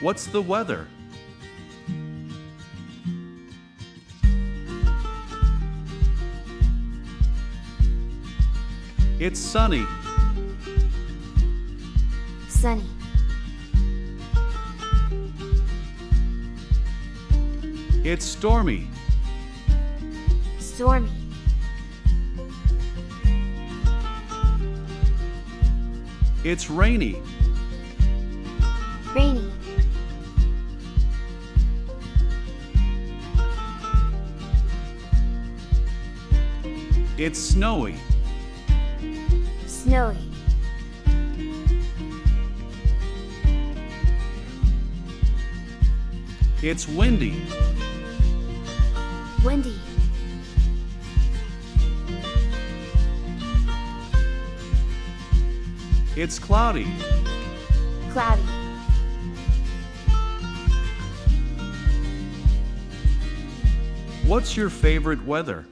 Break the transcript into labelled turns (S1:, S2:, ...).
S1: What's the weather? It's sunny.
S2: Sunny.
S1: It's stormy.
S2: Stormy.
S1: It's rainy.
S2: Rainy.
S1: It's snowy.
S2: Snowy.
S1: It's windy.
S2: Windy.
S1: It's cloudy.
S2: Cloudy.
S1: What's your favorite weather?